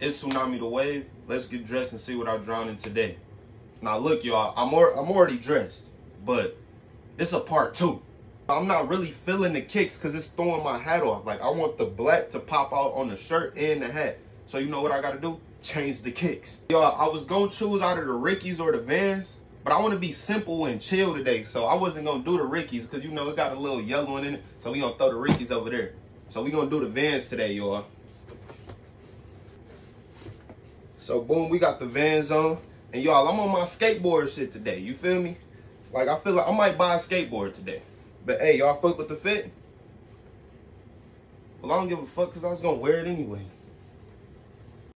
It's Tsunami the Wave. Let's get dressed and see what I drown in today. Now look, y'all, I'm, or I'm already dressed, but it's a part two. I'm not really feeling the kicks because it's throwing my hat off. Like, I want the black to pop out on the shirt and the hat. So you know what I got to do? Change the kicks. Y'all, I was going to choose of the Rickies or the Vans, but I want to be simple and chill today. So I wasn't going to do the Rickies because, you know, it got a little yellow in it. So we going to throw the Rickies over there. So we going to do the Vans today, y'all. So boom, we got the Vans on. And y'all, I'm on my skateboard shit today. You feel me? Like, I feel like I might buy a skateboard today. But hey, y'all fuck with the fit? Well, I don't give a fuck because I was going to wear it anyway.